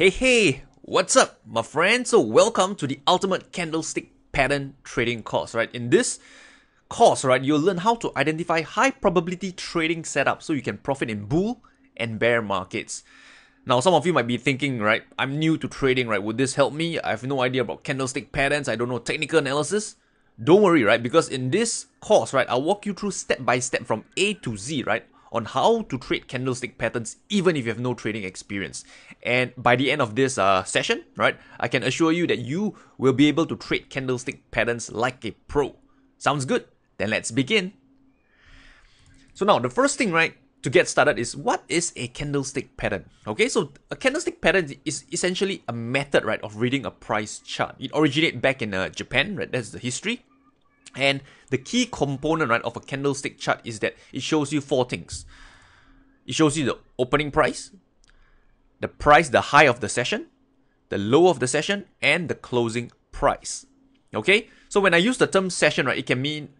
Hey, hey, what's up, my friend? So, welcome to the Ultimate Candlestick Pattern Trading course, right? In this course, right, you'll learn how to identify high probability trading setups so you can profit in bull and bear markets. Now, some of you might be thinking, right, I'm new to trading, right? Would this help me? I have no idea about candlestick patterns, I don't know technical analysis. Don't worry, right? Because in this course, right, I'll walk you through step by step from A to Z, right? On how to trade candlestick patterns even if you have no trading experience. And by the end of this uh, session, right, I can assure you that you will be able to trade candlestick patterns like a pro. Sounds good? Then let's begin. So now the first thing, right, to get started is what is a candlestick pattern? Okay, so a candlestick pattern is essentially a method, right, of reading a price chart. It originated back in uh, Japan, right? That's the history. And the key component right of a candlestick chart is that it shows you four things. It shows you the opening price, the price, the high of the session, the low of the session, and the closing price. Okay? So when I use the term session, right, it can mean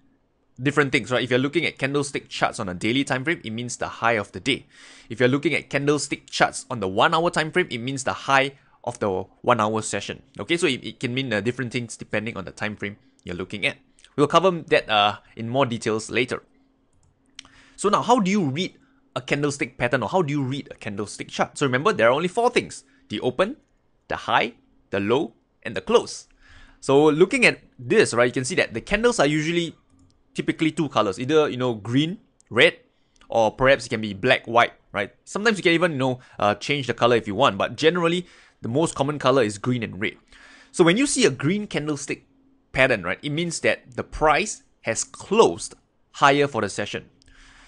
different things, right? If you're looking at candlestick charts on a daily time frame, it means the high of the day. If you're looking at candlestick charts on the one hour time frame, it means the high of the one hour session. Okay, so it, it can mean uh, different things depending on the time frame you're looking at. We'll cover that uh, in more details later. So now, how do you read a candlestick pattern or how do you read a candlestick chart? So remember, there are only four things. The open, the high, the low, and the close. So looking at this, right, you can see that the candles are usually typically two colors, either, you know, green, red, or perhaps it can be black, white, right? Sometimes you can even, you know, uh, change the color if you want, but generally the most common color is green and red. So when you see a green candlestick pattern, right, it means that the price has closed higher for the session.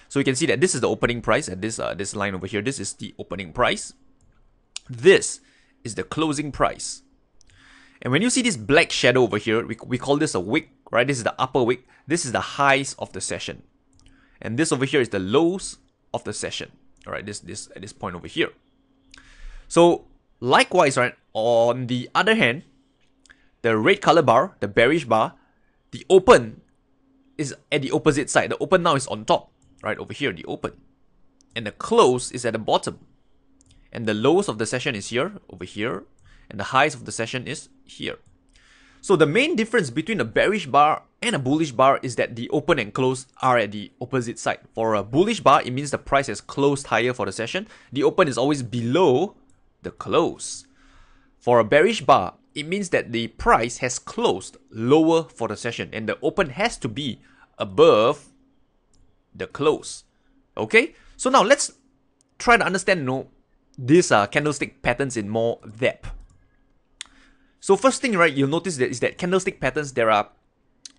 So you can see that this is the opening price at this uh, this line over here. This is the opening price. This is the closing price. And when you see this black shadow over here, we, we call this a wick, right? This is the upper wick. This is the highs of the session. And this over here is the lows of the session. All right, this this at this point over here. So likewise, right, on the other hand, the red color bar, the bearish bar, the open is at the opposite side. The open now is on top, right over here, the open. And the close is at the bottom. And the lows of the session is here, over here. And the highs of the session is here. So the main difference between a bearish bar and a bullish bar is that the open and close are at the opposite side. For a bullish bar, it means the price has closed higher for the session. The open is always below the close. For a bearish bar, it means that the price has closed lower for the session and the open has to be above the close. Okay? So now let's try to understand you know, these uh, candlestick patterns in more depth. So first thing, right, you'll notice that is that candlestick patterns, there are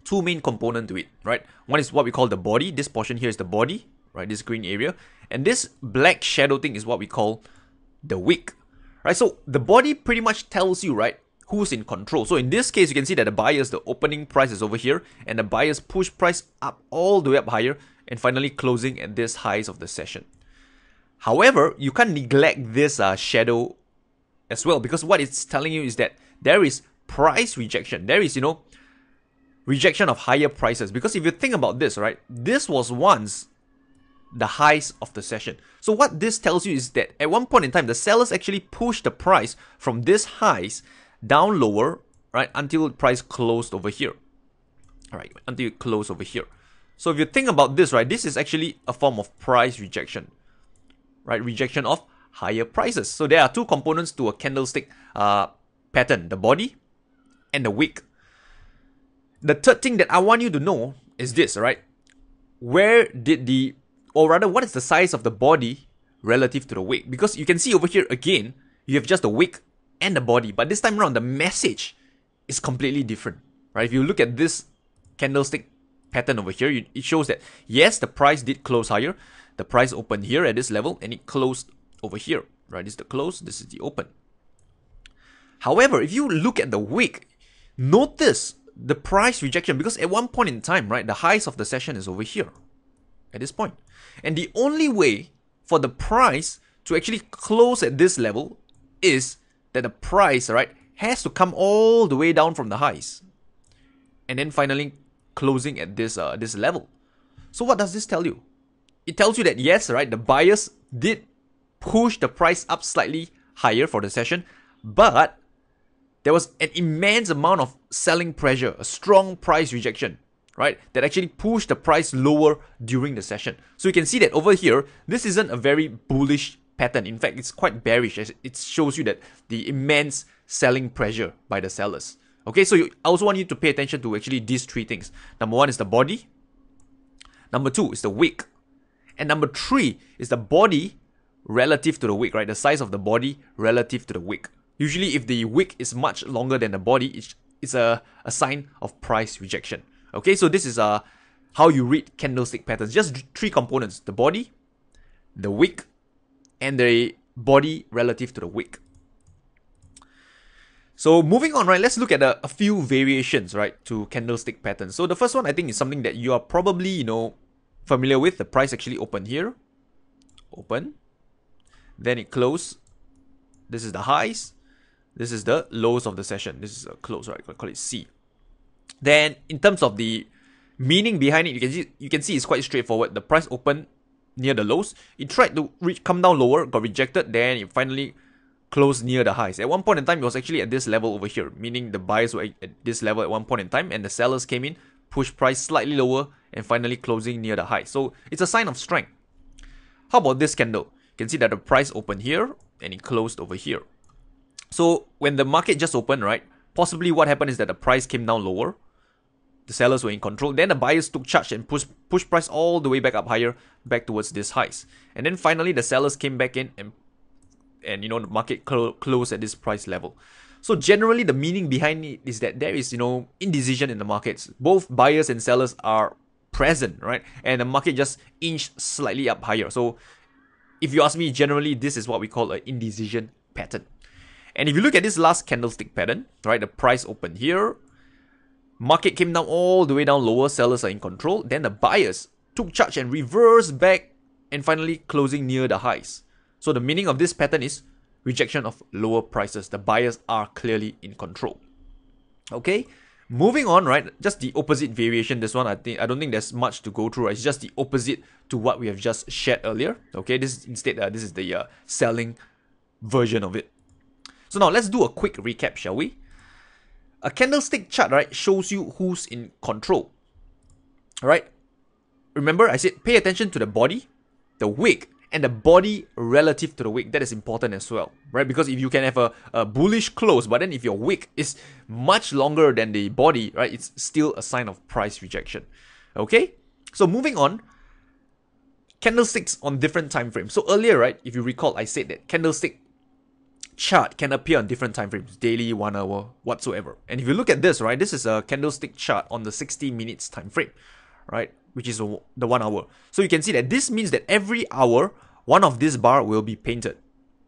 two main components to it, right? One is what we call the body. This portion here is the body, right? This green area. And this black shadow thing is what we call the wick, right? So the body pretty much tells you, right, who's in control. So in this case, you can see that the buyers, the opening price is over here, and the buyers push price up all the way up higher, and finally closing at this highs of the session. However, you can't neglect this uh, shadow as well, because what it's telling you is that there is price rejection. There is, you know, rejection of higher prices. Because if you think about this, right, this was once the highs of the session. So what this tells you is that at one point in time, the sellers actually pushed the price from this highs down lower, right, until price closed over here. All right, until it closed over here. So if you think about this, right, this is actually a form of price rejection, right? Rejection of higher prices. So there are two components to a candlestick uh, pattern, the body and the wick. The third thing that I want you to know is this, right? Where did the, or rather, what is the size of the body relative to the wick? Because you can see over here again, you have just the wick and the body. But this time around, the message is completely different, right? If you look at this candlestick pattern over here, it shows that yes, the price did close higher. The price opened here at this level and it closed over here, right? This is the close, this is the open. However, if you look at the wick, notice the price rejection because at one point in time, right, the highs of the session is over here at this point. And the only way for the price to actually close at this level is that the price, right, has to come all the way down from the highs. And then finally closing at this uh, this level. So what does this tell you? It tells you that yes, right, the buyers did push the price up slightly higher for the session. but there was an immense amount of selling pressure, a strong price rejection, right? That actually pushed the price lower during the session. So you can see that over here, this isn't a very bullish pattern. In fact, it's quite bearish as it shows you that the immense selling pressure by the sellers. Okay, so you, I also want you to pay attention to actually these three things. Number one is the body. Number two is the wick. And number three is the body relative to the wick, right? The size of the body relative to the wick. Usually, if the wick is much longer than the body, it's, it's a, a sign of price rejection. Okay, so this is uh, how you read candlestick patterns. Just three components the body, the wick, and the body relative to the wick. So moving on, right, let's look at a, a, few variations, right, to candlestick patterns. So the first one I think is something that you are probably, you know, familiar with. The price actually opened here. Open. Then it closed. This is the highs. This is the lows of the session. This is a close, right? I call it C. Then in terms of the meaning behind it, you can see you can see it's quite straightforward. The price opened near the lows. It tried to reach come down lower, got rejected, then it finally closed near the highs. At one point in time, it was actually at this level over here, meaning the buyers were at this level at one point in time, and the sellers came in, pushed price slightly lower, and finally closing near the high. So it's a sign of strength. How about this candle? You can see that the price opened here and it closed over here. So when the market just opened, right, possibly what happened is that the price came down lower. The sellers were in control. Then the buyers took charge and pushed push price all the way back up higher, back towards this highs. And then finally the sellers came back in and and you know the market cl- closed at this price level. So generally the meaning behind it is that there is you know indecision in the markets. Both buyers and sellers are present, right? And the market just inched slightly up higher. So if you ask me, generally this is what we call an indecision pattern. And if you look at this last candlestick pattern, right, the price opened here, market came down all the way down lower, sellers are in control, then the buyers took charge and reversed back and finally closing near the highs. So the meaning of this pattern is rejection of lower prices. The buyers are clearly in control. Okay, moving on, right? Just the opposite variation. This one, I think I don't think there's much to go through. Right? It's just the opposite to what we have just shared earlier. Okay, this is instead uh, this is the uh, selling version of it. So now let's do a quick recap, shall we? A candlestick chart, right, shows you who's in control. Alright? Remember, I said pay attention to the body, the wick, and the body relative to the wick. That is important as well, right? Because if you can have a, a bullish close, but then if your wick is much longer than the body, right, it's still a sign of price rejection. Okay? So moving on, candlesticks on different time frames. So earlier, right, if you recall, I said that candlestick chart can appear on different time frames, daily, one hour, whatsoever. And if you look at this, right, this is a candlestick chart on the 60 minutes time frame, right, which is the one hour. So you can see that this means that every hour, one of this bar will be painted,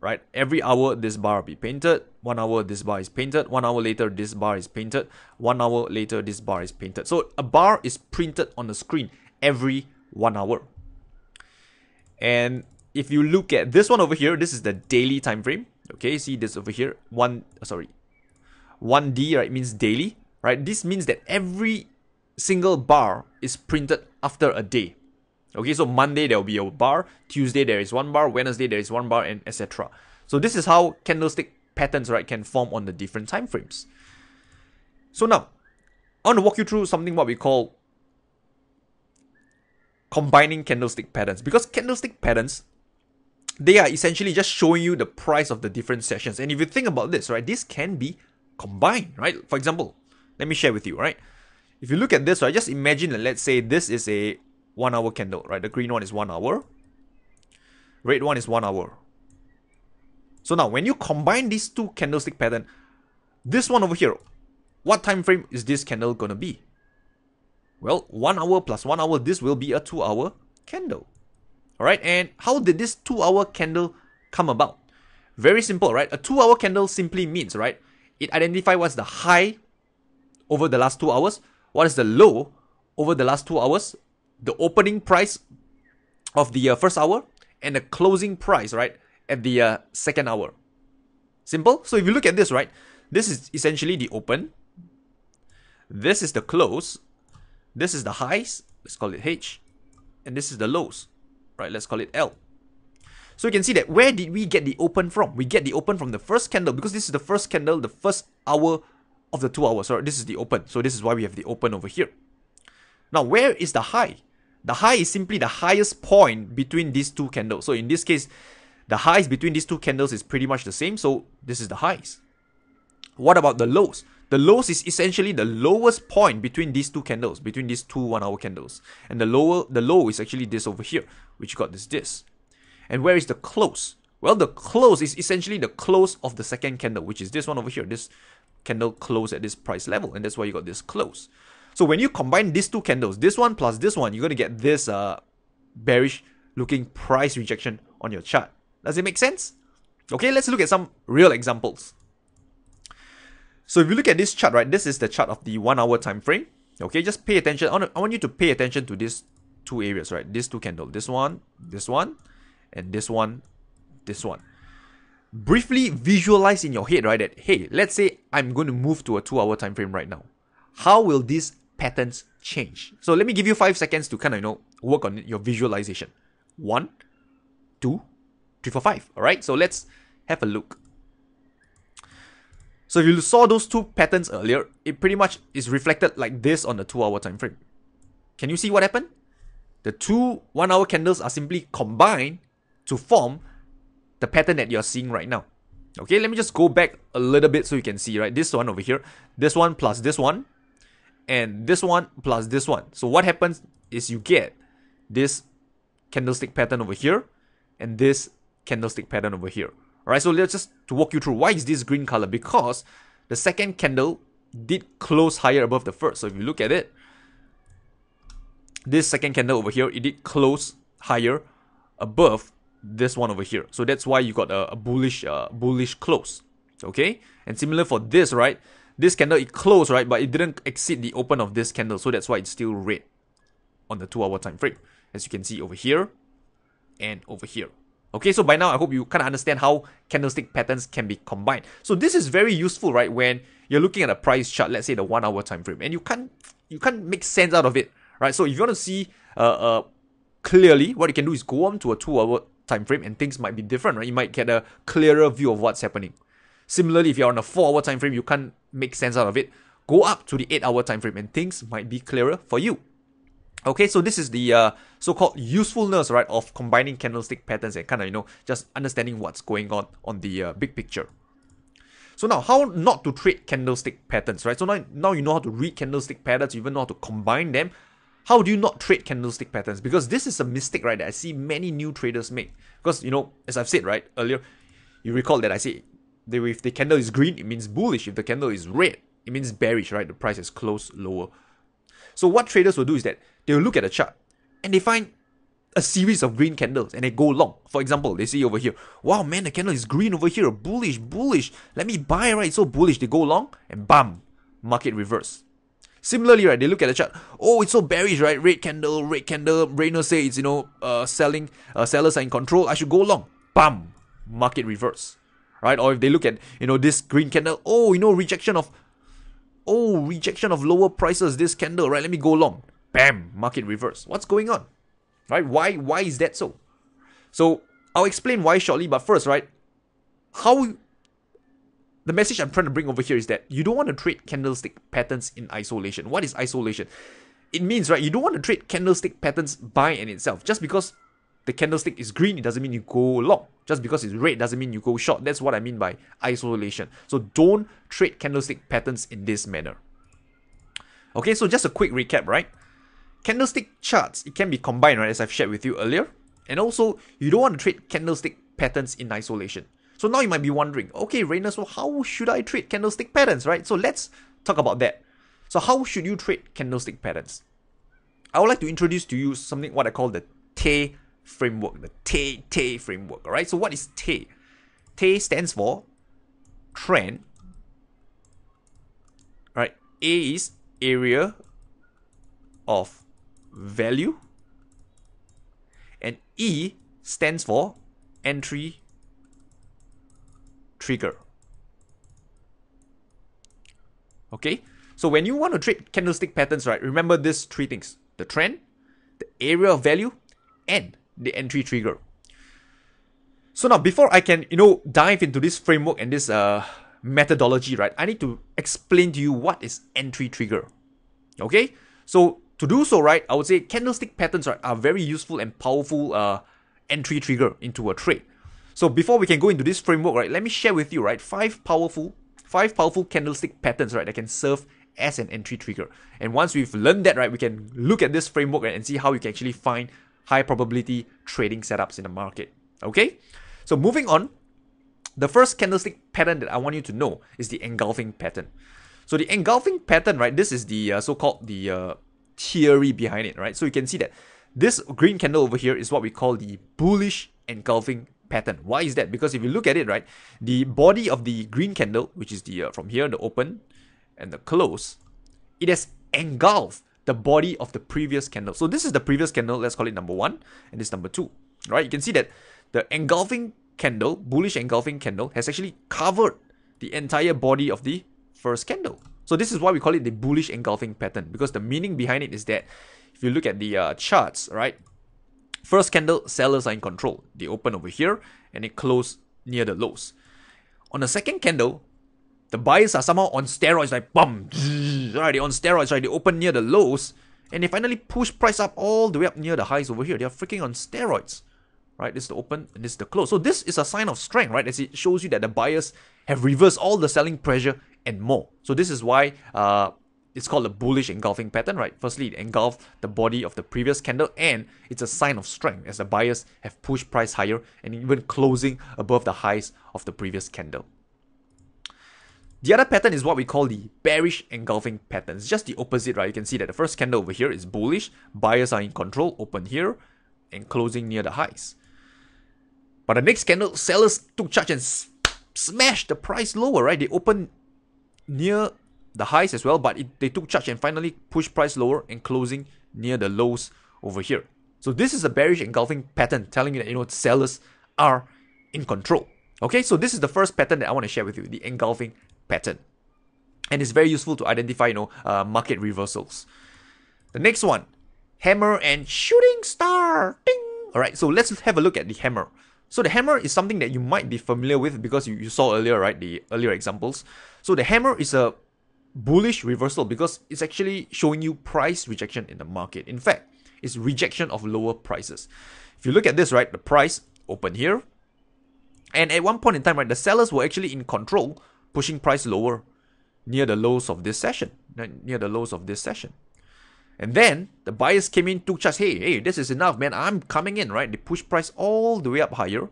right? Every hour, this bar will be painted. One hour, this bar is painted. One hour later, this bar is painted. One hour later, this bar is painted. So a bar is printed on the screen every one hour. And if you look at this one over here, this is the daily time frame. Okay, see this over here. One, uh, sorry, one D right means daily, right? This means that every single bar is printed after a day. Okay, so Monday there will be a bar, Tuesday there is one bar, Wednesday there is one bar, and etc. So this is how candlestick patterns right can form on the different time frames. So now, I want to walk you through something what we call combining candlestick patterns because candlestick patterns they are essentially just showing you the price of the different sessions. And if you think about this, right, this can be combined, right? For example, let me share with you, right? If you look at this, right, just imagine that let's say this is a one hour candle, right? The green one is one hour, red one is one hour. So now when you combine these two candlestick pattern, this one over here, what time frame is this candle gonna be? Well, one hour plus one hour, this will be a two hour candle. Alright, and how did this two hour candle come about? Very simple, right? A two hour candle simply means, right? It identifies what's the high over the last two hours, what is the low over the last two hours, the opening price of the uh, first hour, and the closing price, right, at the uh, second hour. Simple. So if you look at this, right, this is essentially the open. This is the close. This is the highs. Let's call it H. And this is the lows right? Let's call it L. So you can see that where did we get the open from? We get the open from the first candle because this is the first candle, the first hour of the two hours. So this is the open. So this is why we have the open over here. Now, where is the high? The high is simply the highest point between these two candles. So in this case, the highs between these two candles is pretty much the same. So this is the highs. What about the lows? The lows is essentially the lowest point between these two candles, between these two one hour candles. And the lower the low is actually this over here, which got this this. And where is the close? Well, the close is essentially the close of the second candle, which is this one over here. This candle close at this price level, and that's why you got this close. So when you combine these two candles, this one plus this one, you're gonna get this uh, bearish looking price rejection on your chart. Does it make sense? Okay, let's look at some real examples. So if you look at this chart, right, this is the chart of the one hour time frame. Okay, just pay attention. I want, I want you to pay attention to these two areas, right? These two candles, this one, this one, and this one, this one. Briefly visualize in your head, right, that hey, let's say I'm going to move to a two hour time frame right now. How will these patterns change? So let me give you five seconds to kind of you know work on your visualization. One, two, three, four, five. All right. So let's have a look. So if you saw those two patterns earlier, it pretty much is reflected like this on the two hour time frame. Can you see what happened? The two one hour candles are simply combined to form the pattern that you're seeing right now. Okay, let me just go back a little bit so you can see, right? This one over here, this one plus this one, and this one plus this one. So what happens is you get this candlestick pattern over here and this candlestick pattern over here. Alright, so let's just walk you through why is this green color? Because the second candle did close higher above the first. So if you look at it, this second candle over here, it did close higher above this one over here. So that's why you got a, a bullish uh, bullish close. Okay? And similar for this, right? This candle it closed, right? But it didn't exceed the open of this candle. So that's why it's still red on the two hour time frame. As you can see over here and over here. Okay, so by now I hope you kind of understand how candlestick patterns can be combined. So this is very useful, right? When you're looking at a price chart, let's say the one hour time frame, and you can't you can't make sense out of it, right? So if you want to see uh, uh clearly, what you can do is go on to a two hour time frame, and things might be different, right? You might get a clearer view of what's happening. Similarly, if you're on a four hour time frame, you can't make sense out of it. Go up to the eight hour time frame, and things might be clearer for you. Okay, so this is the uh, so-called usefulness, right, of combining candlestick patterns and kind of, you know, just understanding what's going on on the uh, big picture. So now, how not to trade candlestick patterns, right? So now, now you know how to read candlestick patterns, you even know how to combine them. How do you not trade candlestick patterns? Because this is a mistake, right, that I see many new traders make. Because, you know, as I've said, right, earlier, you recall that I say, if the candle is green, it means bullish. If the candle is red, it means bearish, right? The price is closed lower. So what traders will do is that they will look at the chart and they find a series of green candles and they go long. For example, they see over here, wow, man, the candle is green over here, bullish, bullish. Let me buy, right? It's so bullish. They go long and bam, market reverse. Similarly, right, they look at the chart. Oh, it's so bearish, right? Red candle, red candle. Rayner say it's you know, uh, selling, uh, sellers are in control. I should go long. Bam, market reverse, right? Or if they look at you know this green candle, oh, you know, rejection of, oh, rejection of lower prices. This candle, right? Let me go long bam, market reverse. What's going on? Right? Why why is that so? So I'll explain why shortly, but first, right? How the message I'm trying to bring over here is that you don't want to trade candlestick patterns in isolation. What is isolation? It means, right, you don't want to trade candlestick patterns by and itself. Just because the candlestick is green, it doesn't mean you go long. Just because it's red doesn't mean you go short. That's what I mean by isolation. So don't trade candlestick patterns in this manner. Okay, so just a quick recap, right? Candlestick charts, it can be combined, right, as I've shared with you earlier. And also, you don't want to trade candlestick patterns in isolation. So now you might be wondering, okay, Rayner, so how should I trade candlestick patterns, right? So let's talk about that. So how should you trade candlestick patterns? I would like to introduce to you something what I call the TAE framework, the TAE TAE framework. All right. So what is TAE? TAE stands for trend. Right. A is area of value and E stands for entry trigger. Okay, so when you want to trade candlestick patterns, right, remember these three things the trend, the area of value, and the entry trigger. So now, before I can, you know, dive into this framework and this uh, methodology, right, I need to explain to you what is entry trigger. Okay? So to do so, right, I would say candlestick patterns right, are very useful and powerful uh, entry trigger into a trade. So before we can go into this framework, right, let me share with you, right, five powerful, five powerful candlestick patterns, right, that can serve as an entry trigger. And once we've learned that, right, we can look at this framework right, and see how you can actually find high probability trading setups in the market. Okay? So moving on, the first candlestick pattern that I want you to know is the engulfing pattern. So the engulfing pattern, right, this is the uh, so-called the uh, theory behind it, right? So you can see that this green candle over here is what we call the bullish engulfing pattern. Why is that? Because if you look at it, right, the body of the green candle, which is the uh, from here the open and the close, it has engulfed the body of the previous candle. So this is the previous candle. Let's call it number one, and this number two. Right? You can see that the engulfing candle, bullish engulfing candle, has actually covered the entire body of the first candle. So this is why we call it the bullish engulfing pattern because the meaning behind it is that if you look at the uh, charts, right, first candle sellers are in control. They open over here and they close near the lows. On the second candle, the buyers are somehow on steroids, like bum, right? They on steroids, right? They open near the lows and they finally push price up all the way up near the highs over here. They are freaking on steroids right? This is the open and this is the close. So this is a sign of strength, right? As it shows you that the buyers have reversed all the selling pressure and more. So this is why uh, it's called a bullish engulfing pattern, right? Firstly, it engulfed the body of the previous candle and it's a sign of strength as the buyers have pushed price higher and even closing above the highs of the previous candle. The other pattern is what we call the bearish engulfing pattern. It's just the opposite, right? You can see that the first candle over here is bullish. Buyers are in control, open here and closing near the highs. But the next candle, sellers took charge and smashed the price lower, right? They opened near the highs as well, but it, they took charge and finally pushed price lower and closing near the lows over here. So this is a bearish engulfing pattern telling you that you know sellers are in control. Okay, so this is the first pattern that I want to share with you, the engulfing pattern. And it's very useful to identify, you know, uh, market reversals. The next one, hammer and shooting star. Ding! All right, so let's have a look at the hammer. So the hammer is something that you might be familiar with because you, you saw earlier, right? The earlier examples. So the hammer is a bullish reversal because it's actually showing you price rejection in the market. In fact, it's rejection of lower prices. If you look at this, right, the price open here. And at one point in time, right, the sellers were actually in control, pushing price lower near the lows of this session, near the lows of this session. And then the buyers came in, took charge. Hey, hey, this is enough, man. I'm coming in, right? They push price all the way up higher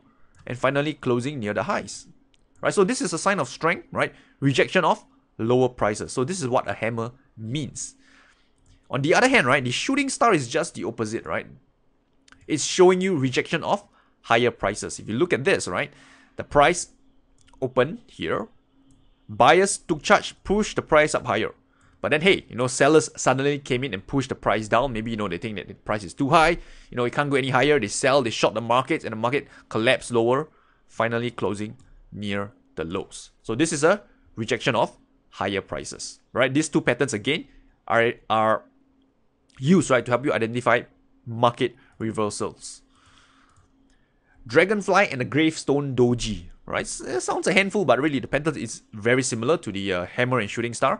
and finally closing near the highs. Right? So this is a sign of strength, right? Rejection of lower prices. So this is what a hammer means. On the other hand, right, the shooting star is just the opposite, right? It's showing you rejection of higher prices. If you look at this, right, the price open here, buyers took charge, pushed the price up higher. But then, hey, you know, sellers suddenly came in and pushed the price down. Maybe, you know, they think that the price is too high. You know, it can't go any higher. They sell, they short the market, and the market collapsed lower, finally closing near the lows. So this is a rejection of higher prices, right? These two patterns, again, are, are used, right, to help you identify market reversals. Dragonfly and the Gravestone Doji, right? It sounds a handful, but really the pattern is very similar to the uh, Hammer and Shooting Star.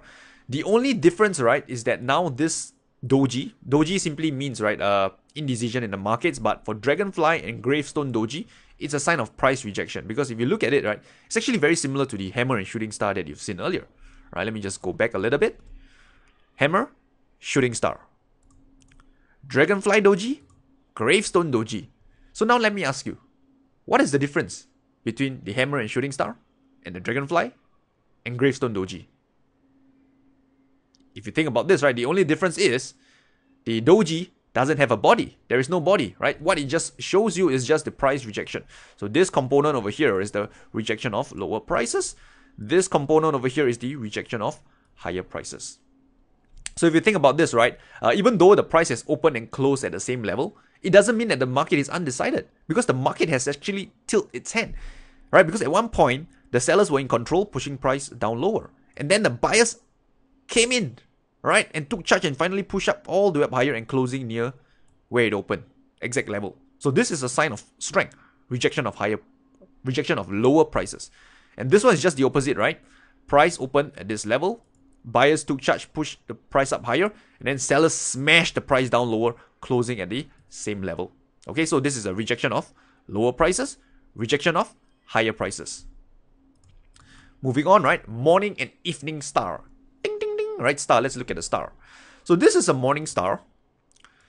The only difference, right, is that now this doji, doji simply means, right, uh, indecision in the markets, but for Dragonfly and Gravestone doji, it's a sign of price rejection. Because if you look at it, right, it's actually very similar to the hammer and shooting star that you've seen earlier. Right, let me just go back a little bit. Hammer, shooting star. Dragonfly doji, Gravestone doji. So now let me ask you, what is the difference between the hammer and shooting star and the Dragonfly and Gravestone doji? If you think about this, right, the only difference is the doji doesn't have a body. There is no body, right? What it just shows you is just the price rejection. So this component over here is the rejection of lower prices. This component over here is the rejection of higher prices. So if you think about this, right, uh, even though the price has opened and closed at the same level, it doesn't mean that the market is undecided because the market has actually tilted its hand, right? Because at one point, the sellers were in control, pushing price down lower. And then the buyers came in, right, and took charge and finally pushed up all the way up higher and closing near where it opened, exact level. So this is a sign of strength, rejection of higher rejection of lower prices. And this one is just the opposite, right? Price open at this level, buyers took charge, pushed the price up higher, and then sellers smashed the price down lower, closing at the same level. Okay, so this is a rejection of lower prices, rejection of higher prices. Moving on, right? Morning and evening star. Right, star. Let's look at the star. So this is a morning star.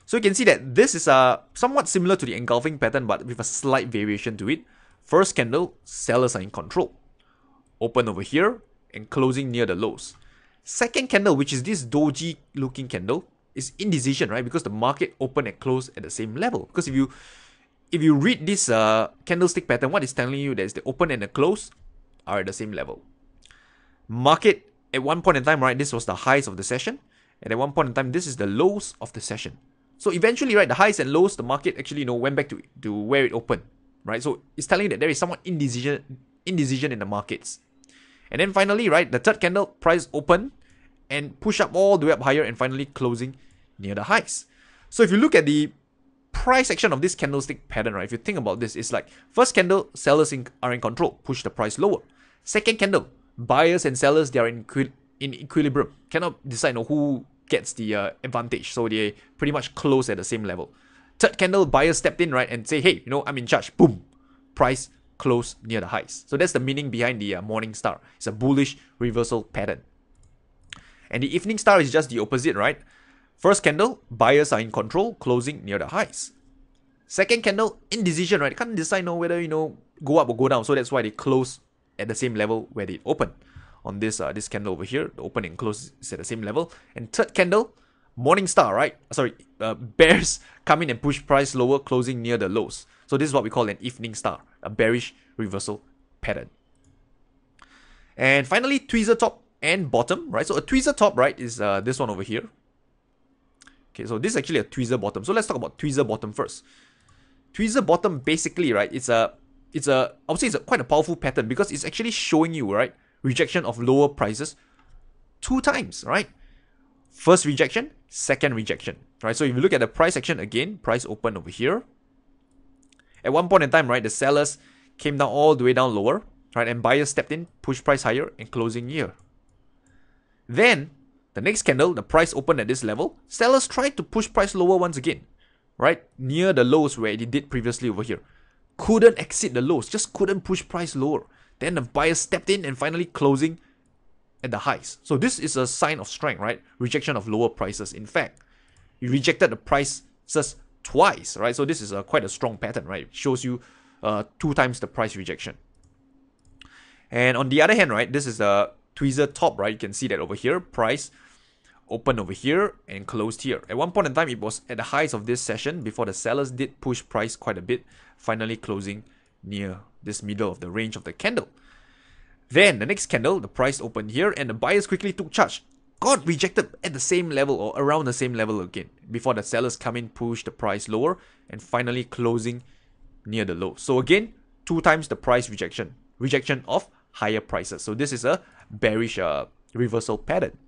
So you can see that this is a somewhat similar to the engulfing pattern, but with a slight variation to it. First candle, sellers are in control. Open over here and closing near the lows. Second candle, which is this doji looking candle, is indecision, right? Because the market open and close at the same level. Because if you if you read this uh, candlestick pattern, what it's telling you that is the open and the close are at the same level. Market at one point in time, right? This was the highs of the session, and at one point in time, this is the lows of the session. So eventually, right, the highs and lows, the market actually you know went back to to where it opened, right? So it's telling you that there is somewhat indecision indecision in the markets. And then finally, right, the third candle price open and push up all the way up higher and finally closing near the highs. So if you look at the price action of this candlestick pattern, right? If you think about this, it's like first candle, sellers in, are in control, push the price lower. Second candle, buyers and sellers they are in in equilibrium, cannot decide know, who gets the uh, advantage, so they pretty much close at the same level. Third candle, buyers stepped in right and say, hey, you know I'm in charge. Boom, price close near the highs. So that's the meaning behind the uh, morning star. It's a bullish reversal pattern. And the evening star is just the opposite, right? First candle, buyers are in control, closing near the highs. Second candle, indecision, right? Can't decide know whether you know go up or go down, so that's why they close at the same level where they open. On this uh, this candle over here, the open and close is at the same level. And third candle, morning star, right? Sorry, uh, bears come in and push price lower, closing near the lows. So this is what we call an evening star, a bearish reversal pattern. And finally, tweezer top and bottom, right? So a tweezer top, right, is uh, this one over here. Okay, so this is actually a tweezer bottom. So let's talk about tweezer bottom first. Tweezer bottom basically, right, it's a it's a I would say it's a, quite a powerful pattern because it's actually showing you, right, rejection of lower prices two times, right? First rejection, second rejection, right? So if you look at the price action again, price open over here. At one point in time, right, the sellers came down all the way down lower, right, and buyers stepped in, pushed price higher, and closing here. Then the next candle, the price opened at this level. Sellers tried to push price lower once again, right? Near the lows where it did previously over here. Couldn't exit the lows, just couldn't push price lower. Then the buyers stepped in and finally closing at the highs. So this is a sign of strength, right? Rejection of lower prices. In fact, you rejected the prices twice, right? So this is a quite a strong pattern, right? It shows you uh, two times the price rejection. And on the other hand, right, this is a tweezer top, right? You can see that over here, price opened over here and closed here. At one point in time, it was at the highs of this session before the sellers did push price quite a bit, finally closing near this middle of the range of the candle. Then the next candle, the price opened here and the buyers quickly took charge. Got rejected at the same level or around the same level again before the sellers come in, push the price lower and finally closing near the low. So again, two times the price rejection, rejection of higher prices. So this is a bearish uh, reversal pattern.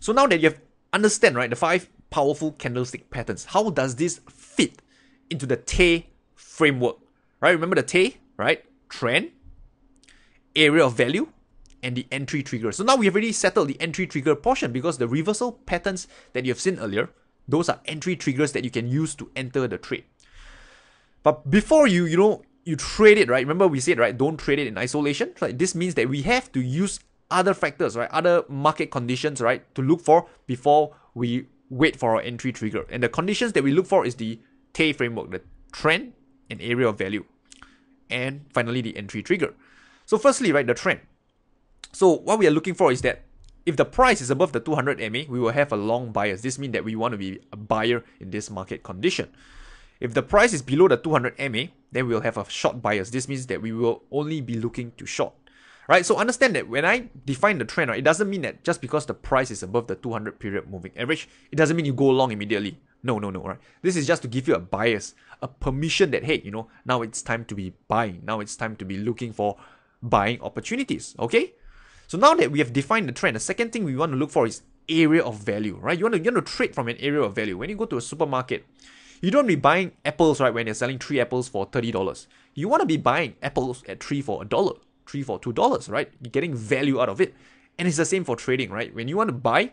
So now that you have understand right the five powerful candlestick patterns, how does this fit into the TAE framework? Right? Remember the TAE, right? Trend, area of value, and the entry trigger. So now we have already settled the entry trigger portion because the reversal patterns that you have seen earlier, those are entry triggers that you can use to enter the trade. But before you, you know, you trade it, right? Remember we said, right? Don't trade it in isolation. Right? This means that we have to use other factors, right? Other market conditions, right? To look for before we wait for our entry trigger. And the conditions that we look for is the TAE framework, the trend and area of value. And finally, the entry trigger. So firstly, right, the trend. So what we are looking for is that if the price is above the 200 MA, we will have a long bias. This means that we want to be a buyer in this market condition. If the price is below the 200 MA, then we'll have a short bias. This means that we will only be looking to short. Right? So understand that when I define the trend, right, it doesn't mean that just because the price is above the 200 period moving average, it doesn't mean you go long immediately. No, no, no, right? This is just to give you a bias, a permission that, hey, you know, now it's time to be buying. Now it's time to be looking for buying opportunities. Okay? So now that we have defined the trend, the second thing we want to look for is area of value, right? You want to, you want to trade from an area of value. When you go to a supermarket, you don't be buying apples, right, when you're selling three apples for $30. you want to be buying apples at three for a dollar, three for two dollars, right? You're getting value out of it. And it's the same for trading, right? When you want to buy,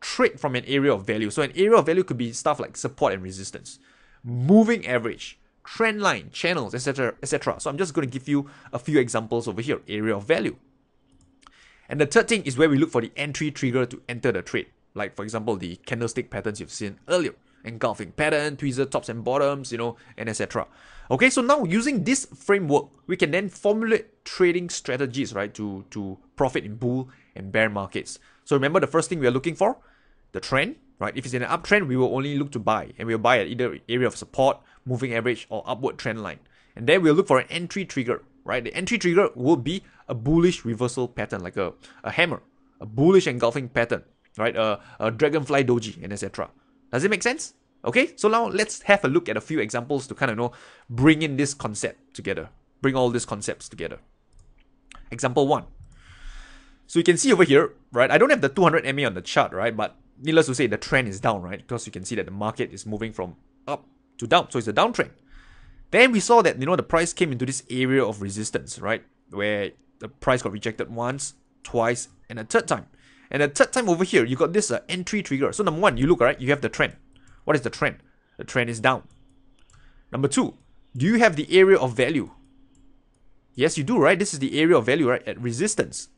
trade from an area of value. So an area of value could be stuff like support and resistance, moving average, trend line, channels, etc., etc. So I'm just going to give you a few examples over here. Area of value. And the third thing is where we look for the entry trigger to enter the trade. Like for example, the candlestick patterns you've seen earlier. Engulfing pattern, tweezer tops and bottoms, you know, and etc. Okay, so now using this framework, we can then formulate trading strategies, right, to, to profit in bull and bear markets. So remember the first thing we are looking for? The trend, right? If it's in an uptrend, we will only look to buy, and we'll buy at either area of support, moving average, or upward trend line. And then we'll look for an entry trigger, right? The entry trigger will be a bullish reversal pattern, like a, a hammer, a bullish engulfing pattern, right? A, a dragonfly doji, and etc. Does it make sense? Okay, so now let's have a look at a few examples to kind of know bring in this concept together, bring all these concepts together. Example one. So you can see over here, right? I don't have the 200 MA on the chart, right? But needless to say, the trend is down, right? Because you can see that the market is moving from up to down, so it's a downtrend. Then we saw that you know the price came into this area of resistance, right? Where the price got rejected once, twice, and a third time. And the third time over here, you got this uh, entry trigger. So number one, you look right, you have the trend. What is the trend? The trend is down. Number two, do you have the area of value? Yes, you do, right? This is the area of value, right? At resistance,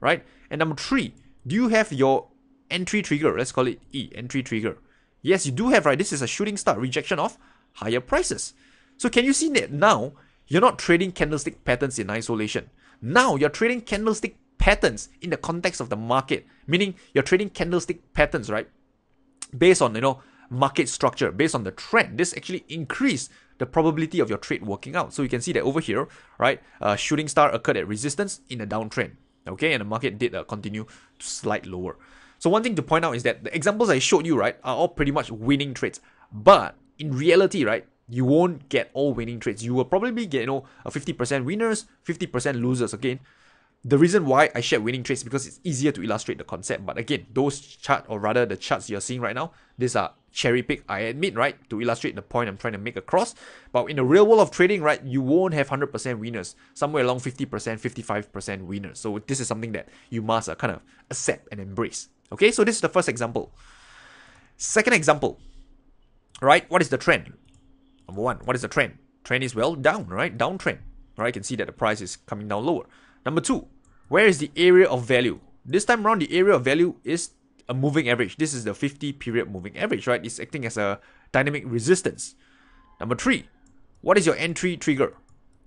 right? And number three, do you have your entry trigger? Let's call it E, entry trigger. Yes, you do have, right? This is a shooting star, rejection of higher prices. So can you see that now you're not trading candlestick patterns in isolation? Now you're trading candlestick patterns in the context of the market, meaning you're trading candlestick patterns, right? Based on, you know, market structure, based on the trend. This actually increase the probability of your trade working out. So you can see that over here, right? Uh, shooting star occurred at resistance in a downtrend. Okay, and the market did uh, continue to slide lower. So one thing to point out is that the examples I showed you, right, are all pretty much winning trades. But in reality, right, you won't get all winning trades. You will probably get, you know, a 50% winners, 50% losers again. The reason why I share winning trades because it's easier to illustrate the concept. But again, those chart or rather the charts you're seeing right now, these are cherry pick, I admit, right, to illustrate the point I'm trying to make across. But in the real world of trading, right, you won't have 100% winners. Somewhere along 50%, 55% winners. So this is something that you must uh, kind of accept and embrace. Okay, so this is the first example. Second example, right, what is the trend? Number one, what is the trend? Trend is well down, right? Downtrend. Right? You can see that the price is coming down lower. Number two, where is the area of value? This time around, the area of value is a moving average. This is the 50 period moving average, right? It's acting as a dynamic resistance. Number three, what is your entry trigger?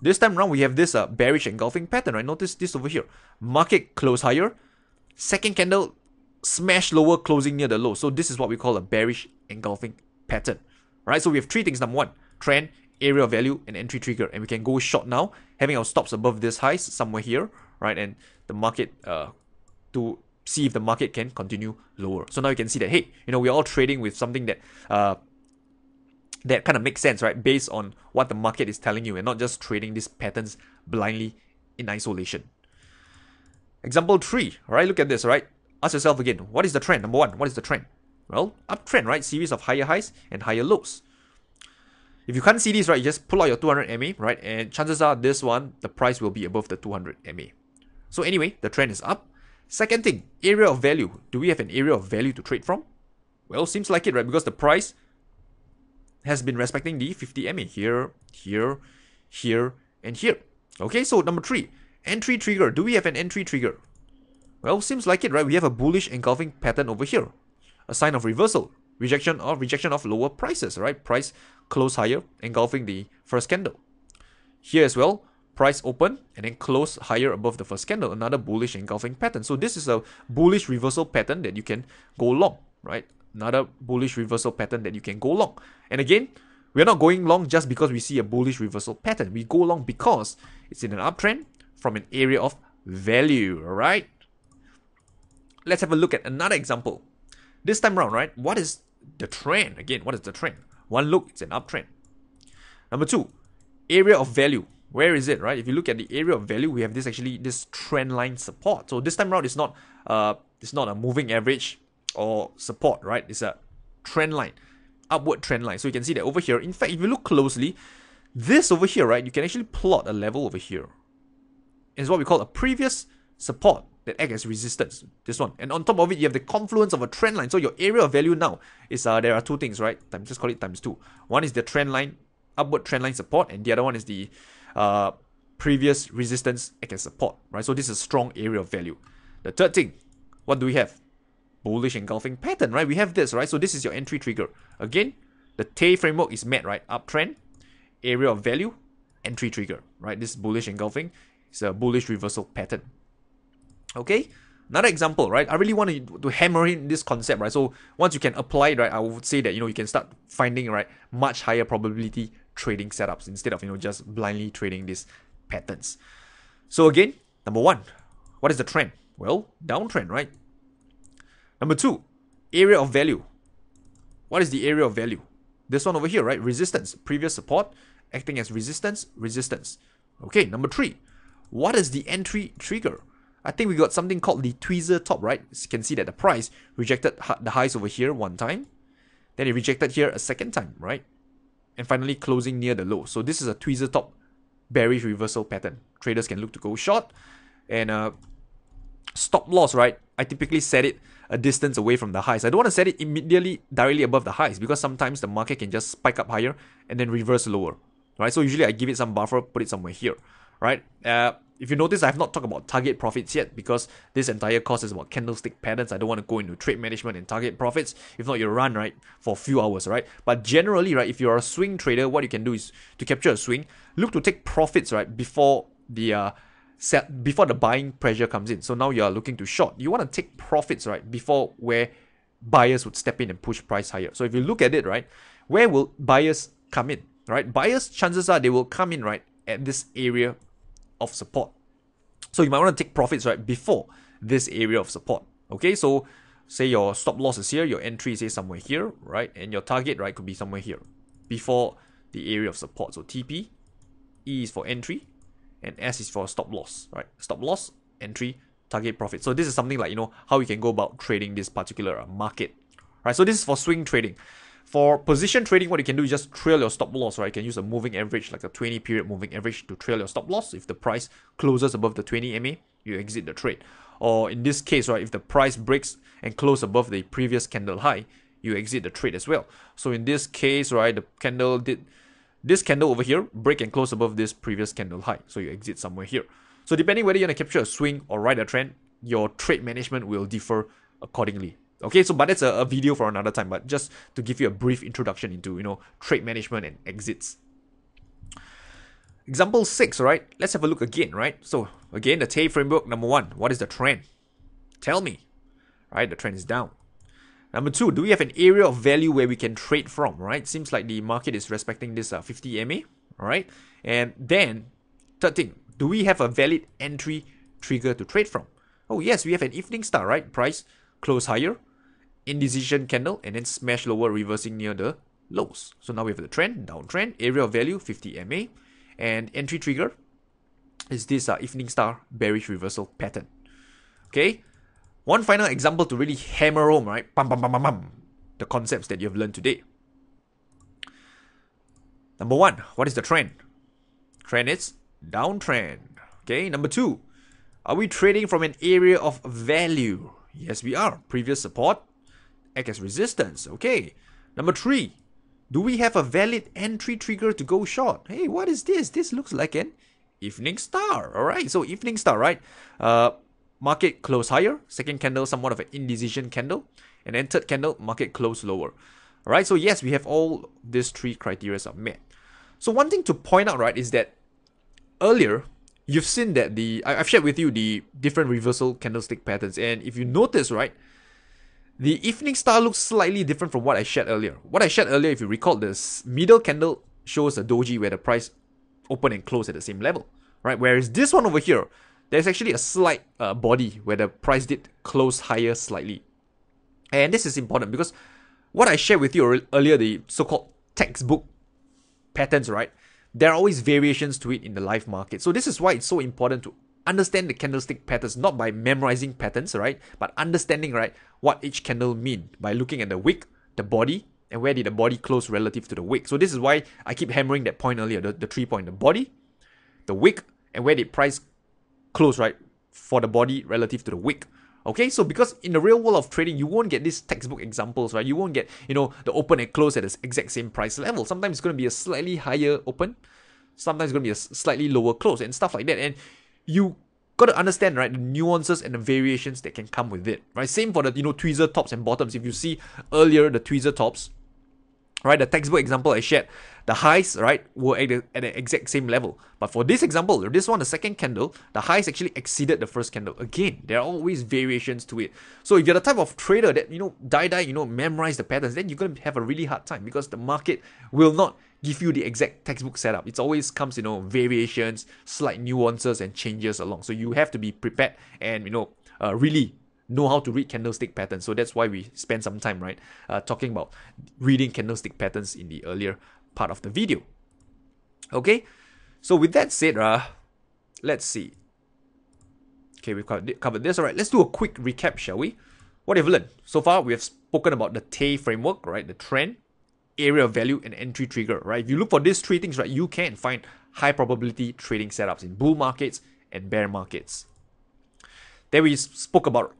This time around, we have this uh, bearish engulfing pattern, right? Notice this over here. Market close higher. Second candle, smash lower, closing near the low. So this is what we call a bearish engulfing pattern, right? So we have three things. Number one, trend, area of value, and entry trigger. And we can go short now, having our stops above this highs somewhere here, right? And the market uh, to see if the market can continue lower. So now you can see that, hey, you know, we're all trading with something that uh, that kind of makes sense, right? Based on what the market is telling you and not just trading these patterns blindly in isolation. Example three, right? Look at this, right? Ask yourself again, what is the trend? Number one, what is the trend? Well, uptrend, right? Series of higher highs and higher lows. If you can't see this, right, you just pull out your 200 MA, right? And chances are this one, the price will be above the 200 MA. So anyway, the trend is up. Second thing, area of value. Do we have an area of value to trade from? Well, seems like it, right? Because the price has been respecting the 50 MA here, here, here, and here. Okay, so number three, entry trigger. Do we have an entry trigger? Well, seems like it, right? We have a bullish engulfing pattern over here. A sign of reversal. Rejection of rejection of lower prices, right? Price close higher, engulfing the first candle. Here as well, price open and then close higher above the first candle, another bullish engulfing pattern. So this is a bullish reversal pattern that you can go long, right? Another bullish reversal pattern that you can go long. And again, we're not going long just because we see a bullish reversal pattern. We go long because it's in an uptrend from an area of value, right? Let's have a look at another example. This time around, right? What is the trend? Again, what is the trend? One look, it's an uptrend. Number two, area of value. Where is it, right? If you look at the area of value, we have this actually this trend line support. So this time around, it's not uh it's not a moving average or support, right? It's a trend line, upward trend line. So you can see that over here. In fact, if you look closely, This over here, right, you can actually plot a level over here. It's what we call a previous support that act as resistance. This one. And on top of it, you have the confluence of a trend line. So your area of value now is uh, there are two things, right? Time just call it times two. One is the trend line, upward trend line support, and the other one is the uh, previous resistance act as support, right? So this is a strong area of value. The third thing, what do we have? Bullish engulfing pattern, right? We have this, right? So this is your entry trigger. Again, the TAE framework is met, right? Uptrend, area of value, entry trigger, right? This bullish engulfing is a bullish reversal pattern. Okay, another example, right? I really want to, hammer in this concept, right? So once you can apply it, right, I would say that you know you can start finding right much higher probability trading setups instead of you know just blindly trading these patterns. So again, number one, what is the trend? Well, downtrend, right? Number two, area of value. What is the area of value? This one over here, right? Resistance, previous support, acting as resistance, resistance. Okay, number three, what is the entry trigger? I think we got something called the tweezer top, right? You can see that the price rejected the highs over here one time. Then it rejected here a second time, right? And finally closing near the low. So this is a tweezer top bearish reversal pattern. Traders can look to go short. And uh, stop loss, right? I typically set it a distance away from the highs. I don't want to set it immediately directly above the highs because sometimes the market can just spike up higher and then reverse lower, right? So usually I give it some buffer, put it somewhere here, right? Uh, if you notice, I have not talked about target profits yet because this entire course is about candlestick patterns. I don't want to go into trade management and target profits. If not, you run, right, for a few hours, right? But generally, right, if you're a swing trader, what you can do is to capture a swing, look to take profits, right, before the uh, set before the buying pressure comes in. So now you are looking to short. You want to take profits, right, before where buyers would step in and push price higher. So if you look at it, right, where will buyers come in, right? Buyers, chances are they will come in, right, at this area of support. So you might want to take profits right before this area of support. Okay, so say your stop loss is here, your entry is somewhere here, right? And your target, right, could be somewhere here before the area of support. So TP, E is for entry, and S is for stop loss, right? Stop loss, entry, target profit. So this is something like, you know, how you can go about trading this particular uh, market, right? So this is for swing trading. For position trading, what you can do is just trail your stop loss, right? You can use a moving average, like a 20 period moving average to trail your stop loss. If the price closes above the 20 MA, you exit the trade. Or in this case, right, if the price breaks and close above the previous candle high, you exit the trade as well. So in this case, right, the candle did this candle over here break and close above this previous candle high. So you exit somewhere here. So depending whether you're gonna capture a swing or ride a trend, your trade management will differ accordingly. Okay, so but that's a, a video for another time, but just to give you a brief introduction into, you know, trade management and exits. Example 6, right? Let's have a look again, right? So again, the TAE framework, number one, what is the trend? Tell me, right? The trend is down. Number two, do we have an area of value where we can trade from, right? Seems like the market is respecting this uh, 50 MA, all right? And then, third thing, do we have a valid entry trigger to trade from? Oh, yes, we have an evening star, right? Price close higher, indecision candle and then smash lower reversing near the lows. So now we have the trend, downtrend, area of value 50 MA, and entry trigger is this uh, evening star bearish reversal pattern. Okay, one final example to really hammer home, right? The concepts that you have learned today. Number one, what is the trend? Trend is downtrend. Okay, number two, are we trading from an area of value? Yes, we are. Previous support, act as resistance. Okay. Number three, do we have a valid entry trigger to go short? Hey, what is this? This looks like an evening star. All right. So evening star, right? Uh, market close higher. Second candle, somewhat of an indecision candle, and then third candle, market close lower. All right. So yes, we have all these three criteria are met. So one thing to point out, right, is that earlier you've seen that the I've shared with you the different reversal candlestick patterns, and if you notice, right, the evening star looks slightly different from what I shared earlier. What I shared earlier, if you recall, this middle candle shows a doji where the price open and close at the same level, right? Whereas this one over here, there's actually a slight uh, body where the price did close higher slightly. And this is important because what I shared with you earlier, the so-called textbook patterns, right? There are always variations to it in the live market. So this is why it's so important to understand the candlestick patterns not by memorizing patterns right but understanding right what each candle mean by looking at the wick the body and where did the body close relative to the wick. So this is why I keep hammering that point earlier, the, the three point, the body, the wick, and where did price close, right, for the body relative to the wick. Okay, so because in the real world of trading, you won't get these textbook examples, right? You won't get, you know, the open and close at the exact same price level. Sometimes it's going to be a slightly higher open, sometimes it's going to be a slightly lower close and stuff like that. And you got to understand, right, the nuances and the variations that can come with it, right? Same for the, you know, tweezer tops and bottoms. If you see earlier the tweezer tops, right, the textbook example I shared, the highs, right, were at the, at the exact same level. But for this example, this one, the second candle, the highs actually exceeded the first candle. Again, there are always variations to it. So if you're the type of trader that, you know, die die, you know, memorize the patterns, then you're going to have a really hard time because the market will not give you the exact textbook setup. It always comes, you know, variations, slight nuances and changes along. So you have to be prepared and, you know, uh, really know how to read candlestick patterns. So that's why we spend some time, right, uh, talking about reading candlestick patterns in the earlier part of the video. Okay, so with that said, uh, let's see. Okay, we've covered this. All right, let's do a quick recap, shall we? What have we learned? So far, we have spoken about the TAE framework, right? The trend, area of value, and entry trigger, right? If you look for these three things, right, you can find high probability trading setups in bull markets and bear markets. Then we spoke about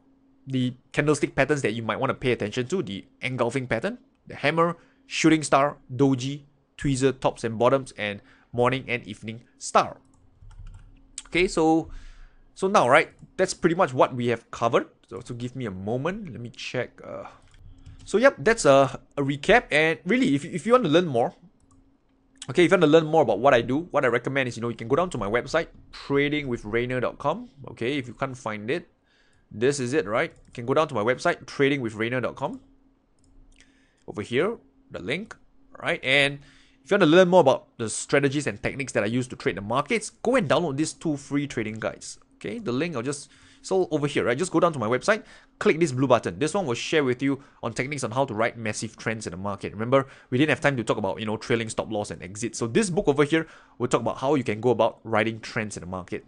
the candlestick patterns that you might want to pay attention to the engulfing pattern, the hammer, shooting star, doji, tweezer tops and bottoms, and morning and evening star. Okay, so so now right, that's pretty much what we have covered. So, so give me a moment. Let me check. Uh, so yep, that's a, a recap. And really, if, if you want to learn more, okay, if you want to learn more about what I do, what I recommend is you know you can go down to my website tradingwithrayner.com. Okay, if you can't find it, this is it, right? You can go down to my website tradingwithrayner.com. Over here, the link, right? And if you want to learn more about the strategies and techniques that I use to trade the markets, go and download these two free trading guides. Okay, the link I'll just so over here, right? Just go down to my website, click this blue button. This one will share with you on techniques on how to write massive trends in the market. Remember, we didn't have time to talk about you know trailing stop loss and exit. So this book over here will talk about how you can go about writing trends in the market.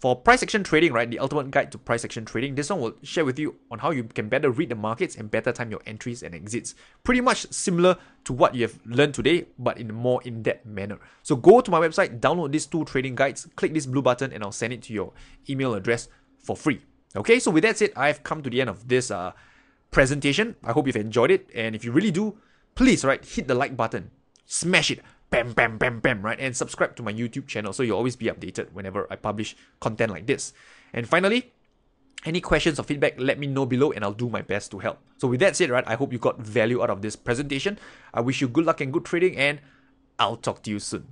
For price action trading, right, the ultimate guide to price action trading, this one will share with you on how you can better read the markets and better time your entries and exits. Pretty much similar to what you have learned today, but in a more in-depth manner. So go to my website, download these two trading guides, click this blue button, and I'll send it to your email address for free. Okay, so with that said, I've come to the end of this uh, presentation. I hope you've enjoyed it, and if you really do, please, right, hit the like button, smash it, bam, bam, bam, bam, right? And subscribe to my YouTube channel so you'll always be updated whenever I publish content like this. And finally, any questions or feedback, let me know below and I'll do my best to help. So with that said, right, I hope you got value out of this presentation. I wish you good luck and good trading and I'll talk to you soon.